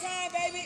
time, baby.